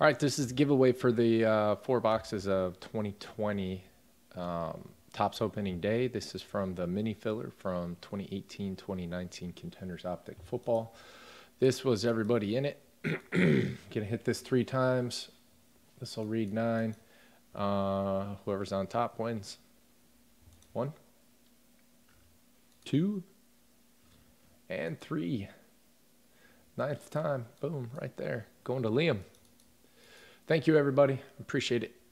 All right, this is the giveaway for the uh, four boxes of 2020 um, Topps opening day. This is from the mini filler from 2018-2019 Contenders Optic Football. This was everybody in it. Gonna hit this three times. This will read nine. Uh, whoever's on top wins. One, two, and three. Ninth time. Boom, right there. Going to Liam. Thank you, everybody. Appreciate it.